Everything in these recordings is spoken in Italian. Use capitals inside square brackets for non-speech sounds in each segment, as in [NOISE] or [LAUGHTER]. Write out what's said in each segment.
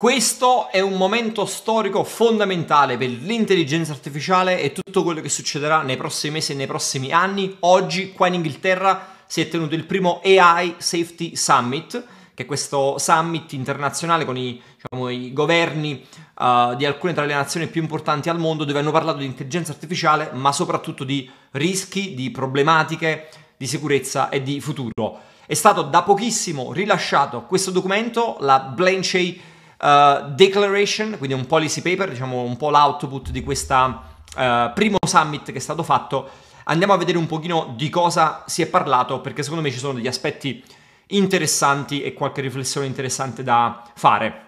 Questo è un momento storico fondamentale per l'intelligenza artificiale e tutto quello che succederà nei prossimi mesi e nei prossimi anni. Oggi qua in Inghilterra si è tenuto il primo AI Safety Summit, che è questo summit internazionale con i, diciamo, i governi uh, di alcune tra le nazioni più importanti al mondo dove hanno parlato di intelligenza artificiale, ma soprattutto di rischi, di problematiche, di sicurezza e di futuro. È stato da pochissimo rilasciato questo documento, la Blanchet uh, Declaration, quindi un policy paper, diciamo un po' l'output di questo uh, primo summit che è stato fatto. Andiamo a vedere un pochino di cosa si è parlato, perché secondo me ci sono degli aspetti interessanti e qualche riflessione interessante da fare.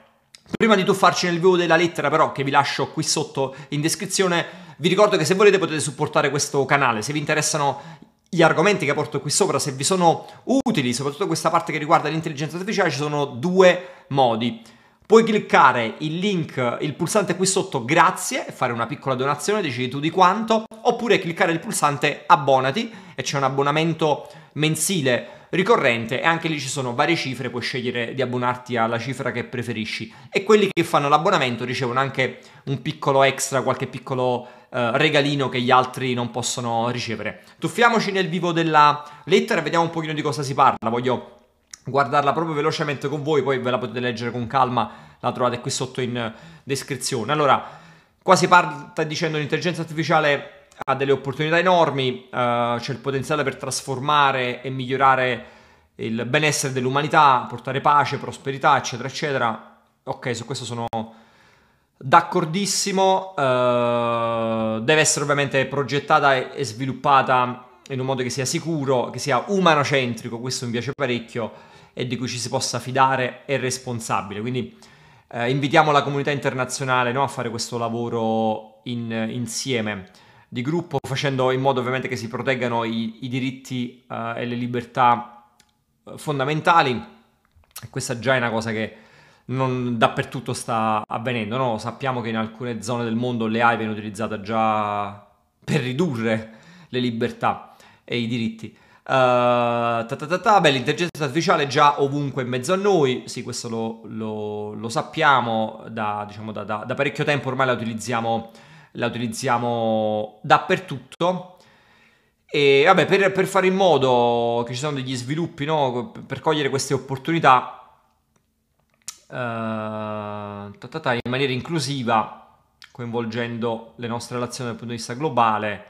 Prima di tuffarci nel vivo della lettera, però, che vi lascio qui sotto in descrizione, vi ricordo che se volete potete supportare questo canale, se vi interessano gli argomenti che porto qui sopra, se vi sono utili, soprattutto questa parte che riguarda l'intelligenza artificiale, ci sono due modi. Puoi cliccare il link, il pulsante qui sotto grazie e fare una piccola donazione, decidi tu di quanto, oppure cliccare il pulsante abbonati e c'è un abbonamento mensile ricorrente e anche lì ci sono varie cifre, puoi scegliere di abbonarti alla cifra che preferisci e quelli che fanno l'abbonamento ricevono anche un piccolo extra, qualche piccolo eh, regalino che gli altri non possono ricevere. Tuffiamoci nel vivo della lettera e vediamo un pochino di cosa si parla. Voglio guardarla proprio velocemente con voi, poi ve la potete leggere con calma, la trovate qui sotto in descrizione. Allora, qua si parla dicendo l'intelligenza artificiale ha delle opportunità enormi, uh, c'è il potenziale per trasformare e migliorare il benessere dell'umanità, portare pace, prosperità, eccetera, eccetera. Ok, su questo sono d'accordissimo. Uh, deve essere ovviamente progettata e sviluppata in un modo che sia sicuro, che sia umanocentrico, questo mi piace parecchio e di cui ci si possa fidare e responsabile. Quindi eh, invitiamo la comunità internazionale no, a fare questo lavoro in, insieme di gruppo, facendo in modo ovviamente che si proteggano i, i diritti uh, e le libertà eh, fondamentali. Questa già è una cosa che non dappertutto sta avvenendo, no? sappiamo che in alcune zone del mondo le AI viene utilizzata già per ridurre le libertà e i diritti. Uh, ta ta ta beh, l'intelligenza artificiale è già ovunque in mezzo a noi, sì, questo lo, lo, lo sappiamo da, diciamo, da, da, da, parecchio tempo, ormai la utilizziamo, la utilizziamo dappertutto. E vabbè, per, per, fare in modo che ci siano degli sviluppi, no? per cogliere queste opportunità uh, ta in maniera inclusiva, coinvolgendo le nostre relazioni dal punto di vista globale,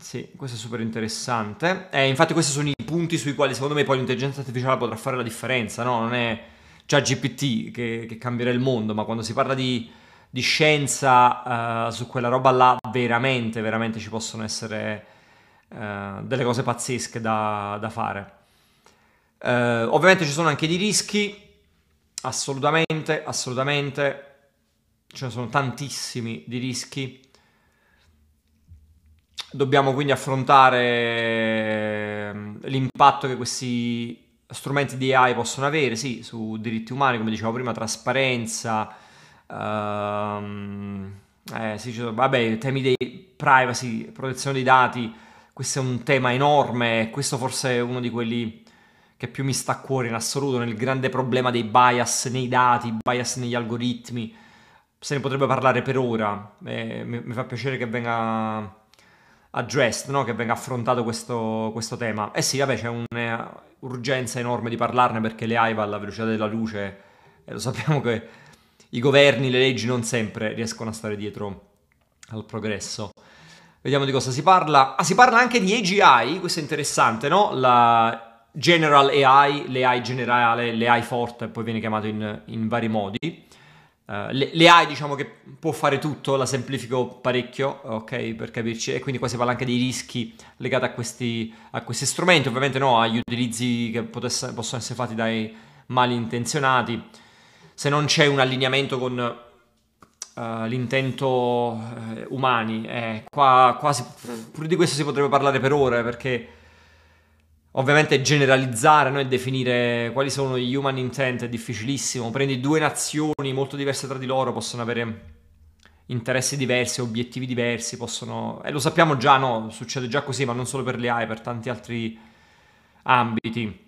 sì, questo è super interessante. Eh, infatti questi sono i punti sui quali secondo me poi l'intelligenza artificiale potrà fare la differenza, no? Non è già GPT che, che cambierà il mondo, ma quando si parla di, di scienza uh, su quella roba là, veramente, veramente ci possono essere uh, delle cose pazzesche da, da fare. Uh, ovviamente ci sono anche dei rischi, assolutamente, assolutamente. Ce ne sono tantissimi di rischi. Dobbiamo quindi affrontare ehm, l'impatto che questi strumenti di AI possono avere, sì, su diritti umani, come dicevo prima, trasparenza, um, eh, sì, vabbè, temi di privacy, protezione dei dati, questo è un tema enorme, questo forse è uno di quelli che più mi sta a cuore in assoluto, nel grande problema dei bias nei dati, bias negli algoritmi, se ne potrebbe parlare per ora, eh, mi, mi fa piacere che venga addressed, no? che venga affrontato questo, questo, tema. Eh sì, vabbè, c'è un'urgenza enorme di parlarne perché le AI va alla velocità della luce e lo sappiamo che i governi, le leggi non sempre riescono a stare dietro al progresso. Vediamo di cosa si parla. Ah, si parla anche di AGI, questo è interessante, no? La General AI, l'AI generale, l'AI forte, poi viene chiamato in, in vari modi. Uh, le, AI diciamo che può fare tutto, la semplifico parecchio, ok, per capirci, e quindi qua si parla anche dei rischi legati a questi, a questi strumenti, ovviamente no, agli utilizzi che potesse, possono essere fatti dai malintenzionati, se non c'è un allineamento con uh, l'intento uh, umani, eh, qua, qua si, pure di questo si potrebbe parlare per ore, perché Ovviamente generalizzare no, e definire quali sono gli human intent è difficilissimo. Prendi due nazioni molto diverse tra di loro, possono avere interessi diversi, obiettivi diversi, possono... E lo sappiamo già, no? Succede già così, ma non solo per le AI, per tanti altri ambiti.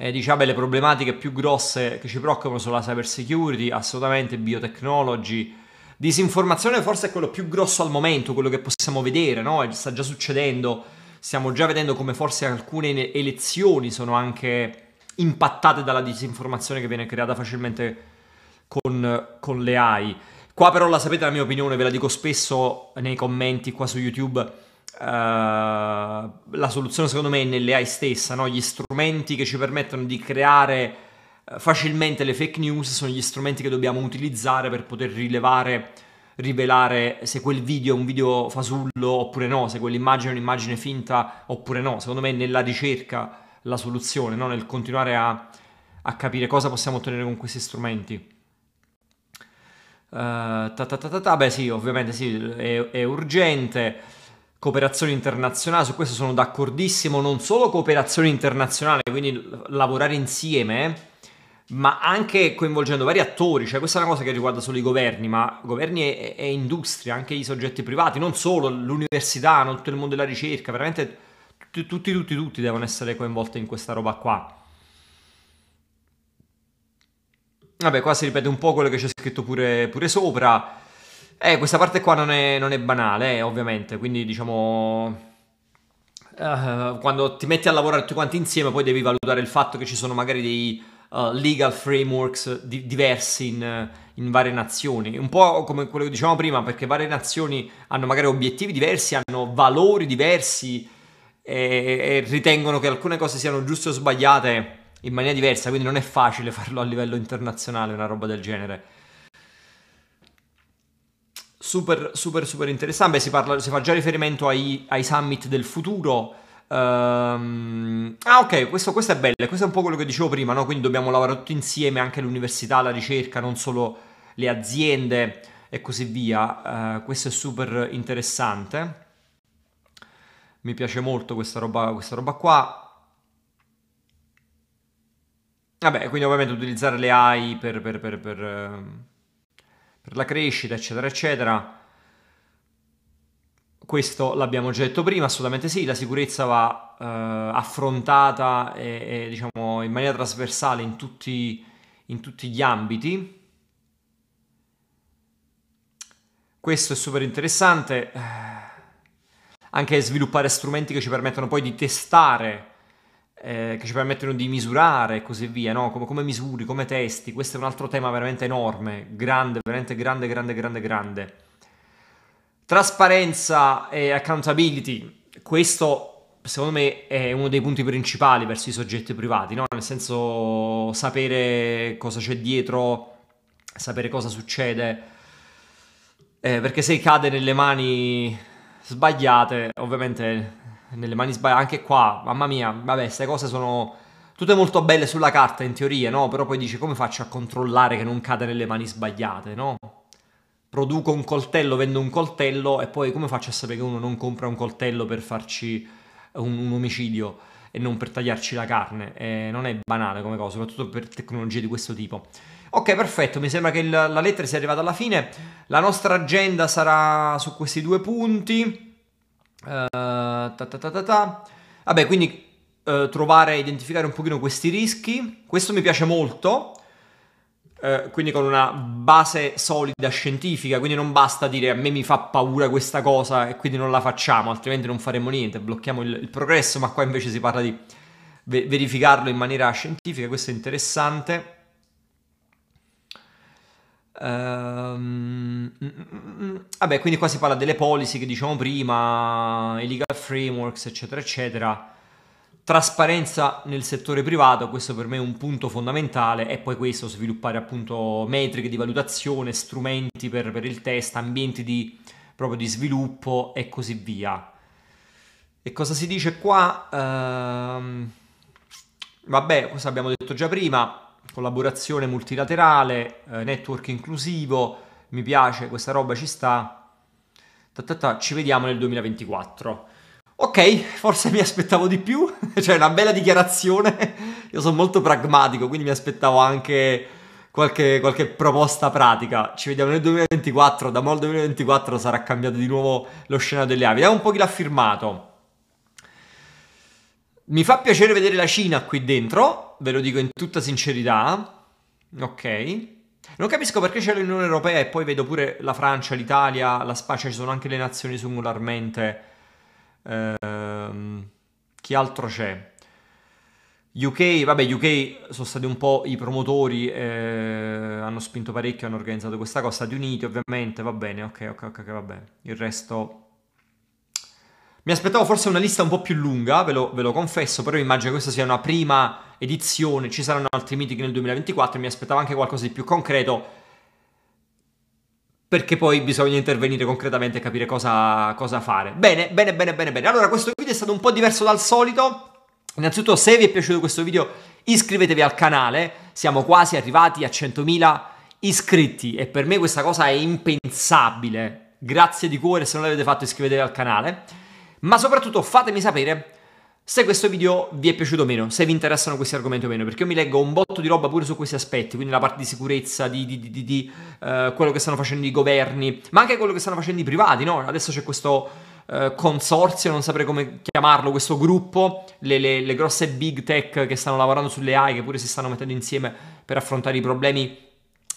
eh, diciamo le problematiche più grosse che ci preoccupano sono la cyber security, assolutamente biotechnology. Disinformazione forse è quello più grosso al momento, quello che possiamo vedere, no? Sta già succedendo, stiamo già vedendo come forse alcune elezioni sono anche impattate dalla disinformazione che viene creata facilmente con, con le AI. Qua però la sapete la mia opinione, ve la dico spesso nei commenti qua su YouTube Uh, la soluzione secondo me è nelle AI stessa, no? gli strumenti che ci permettono di creare uh, facilmente le fake news sono gli strumenti che dobbiamo utilizzare per poter rilevare, rivelare se quel video è un video fasullo oppure no, se quell'immagine è un'immagine finta oppure no. Secondo me è nella ricerca la soluzione, no? nel continuare a, a, capire cosa possiamo ottenere con questi strumenti. Uh, ta ta ta ta, beh sì, ovviamente sì, è, è urgente cooperazione internazionale, su questo sono d'accordissimo, non solo cooperazione internazionale, quindi lavorare insieme, ma anche coinvolgendo vari attori, cioè questa è una cosa che riguarda solo i governi, ma governi e, industria, anche i soggetti privati, non solo l'università, non tutto il mondo della ricerca, veramente tutti, tutti, tutti, tutti devono essere coinvolti in questa roba qua. Vabbè, qua si ripete un po' quello che c'è scritto pure, pure sopra. Eh, questa parte qua non è, non è banale, eh, ovviamente, quindi diciamo... Uh, quando ti metti a lavorare tutti quanti insieme, poi devi valutare il fatto che ci sono magari dei uh, legal frameworks di- diversi in, in, varie nazioni. Un po' come quello che dicevamo prima, perché varie nazioni hanno magari obiettivi diversi, hanno valori diversi e, e ritengono che alcune cose siano giuste o sbagliate in maniera diversa, quindi non è facile farlo a livello internazionale, una roba del genere super, super, super interessante. Si, parla, si fa già riferimento ai, ai summit del futuro. Um, ah, ok, questo, questo, è bello. Questo è un po' quello che dicevo prima, no? Quindi dobbiamo lavorare tutti insieme, anche l'università, la ricerca, non solo le aziende e così via. Uh, questo è super interessante. Mi piace molto questa roba, questa roba qua. Vabbè, quindi ovviamente utilizzare le AI per, per, per, ehm, per la crescita, eccetera, eccetera. Questo l'abbiamo già detto prima, assolutamente sì, la sicurezza va eh, affrontata e, e, diciamo, in maniera trasversale in tutti, in tutti gli ambiti. Questo è super interessante, eh, anche sviluppare strumenti che ci permettono poi di testare eh, che ci permettono di misurare e così via, no? come, come, misuri, come testi. Questo è un altro tema veramente enorme, grande, veramente grande, grande, grande, grande. Trasparenza e accountability, questo secondo me è uno dei punti principali verso i soggetti privati, no? nel senso sapere cosa c'è dietro, sapere cosa succede, eh, perché se cade nelle mani sbagliate, ovviamente nelle mani sbagliate, anche qua, mamma mia, vabbè, queste cose sono tutte molto belle sulla carta in teoria, no? Però poi dici come faccio a controllare che non cade nelle mani sbagliate, no? Produco un coltello, vendo un coltello e poi come faccio a sapere che uno non compra un coltello per farci un, un omicidio e non per tagliarci la carne? Eh, non è banale come cosa, soprattutto per tecnologie di questo tipo. Ok, perfetto, mi sembra che il, la lettera sia arrivata alla fine. La nostra agenda sarà su questi due punti. Uh, ta ta ta Vabbè, quindi uh, trovare e identificare un pochino questi rischi. Questo mi piace molto. Uh, quindi con una base solida scientifica, quindi non basta dire a me mi fa paura questa cosa e quindi non la facciamo, altrimenti non faremo niente, blocchiamo il, il progresso, ma qua invece si parla di ve- verificarlo in maniera scientifica, questo è interessante. Um, vabbè, quindi qua si parla delle policy che diciamo prima, i legal frameworks, eccetera, eccetera. Trasparenza nel settore privato, questo per me è un punto fondamentale, e poi questo, sviluppare appunto metriche di valutazione, strumenti per, per il test, ambienti di, proprio di sviluppo e così via. E cosa si dice qua? Uh, vabbè, questo abbiamo detto già prima, collaborazione multilaterale, eh, network inclusivo, mi piace, questa roba ci sta. Ta ta ta, ci vediamo nel 2024. Ok, forse mi aspettavo di più, [LAUGHS] cioè una bella dichiarazione, io sono molto pragmatico, quindi mi aspettavo anche qualche, qualche proposta pratica. Ci vediamo nel 2024, da mo' al 2024 sarà cambiato di nuovo lo scenario delle api. Vediamo un po' chi l'ha firmato. Mi fa piacere vedere la Cina qui dentro, ve lo dico in tutta sincerità, ok? Non capisco perché c'è l'Unione Europea e poi vedo pure la Francia, l'Italia, la Spagna, ci sono anche le nazioni singolarmente. Ehm, chi altro c'è? UK, vabbè, UK sono stati un po' i promotori, eh, hanno spinto parecchio, hanno organizzato questa cosa. Stati Uniti, ovviamente, va bene, ok, ok, ok, va bene. Il resto mi aspettavo forse una lista un po' più lunga, ve lo, ve lo, confesso, però immagino che questa sia una prima edizione, ci saranno altri meeting nel 2024, mi aspettavo anche qualcosa di più concreto, perché poi bisogna intervenire concretamente e capire cosa, cosa fare. Bene, bene, bene, bene, bene. Allora, questo video è stato un po' diverso dal solito. Innanzitutto, se vi è piaciuto questo video, iscrivetevi al canale, siamo quasi arrivati a 100.000 iscritti e per me questa cosa è impensabile. Grazie di cuore, se non l'avete fatto iscrivetevi al canale. Ma soprattutto fatemi sapere se questo video vi è piaciuto o meno, se vi interessano questi argomenti o meno, perché io mi leggo un botto di roba pure su questi aspetti, quindi la parte di sicurezza, di, di, di, di uh, quello che stanno facendo i governi, ma anche quello che stanno facendo i privati, no? Adesso c'è questo uh, consorzio, non saprei come chiamarlo, questo gruppo, le, le, le, grosse big tech che stanno lavorando sulle AI, che pure si stanno mettendo insieme per affrontare i problemi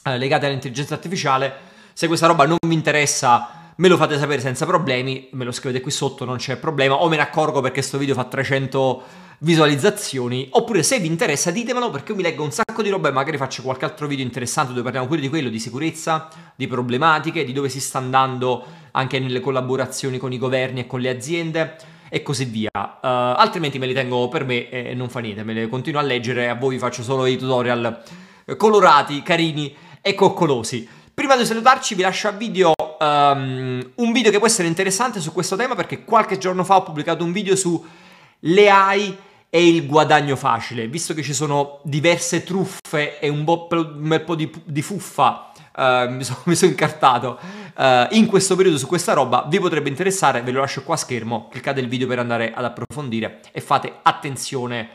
uh, legati all'intelligenza artificiale. Se questa roba non vi interessa me lo fate sapere senza problemi, me lo scrivete qui sotto, non c'è problema, o me ne accorgo perché questo video fa 300 visualizzazioni, oppure se vi interessa ditemelo perché io mi leggo un sacco di roba e magari faccio qualche altro video interessante dove parliamo pure di quello, di sicurezza, di problematiche, di dove si sta andando anche nelle collaborazioni con i governi e con le aziende e così via. Uh, altrimenti me li tengo per me e non fa niente, me le continuo a leggere e a voi vi faccio solo i tutorial colorati, carini e coccolosi. Prima di salutarci vi lascio a video um, un video che può essere interessante su questo tema perché qualche giorno fa ho pubblicato un video su le AI e il guadagno facile, visto che ci sono diverse truffe e un, un bel po' di, di fuffa, uh, [LAUGHS] mi, sono, mi incartato uh, in questo periodo su questa roba, vi potrebbe interessare, ve lo lascio qua a schermo, cliccate il video per andare ad approfondire e fate attenzione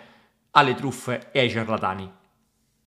alle truffe e ai ciarlatani.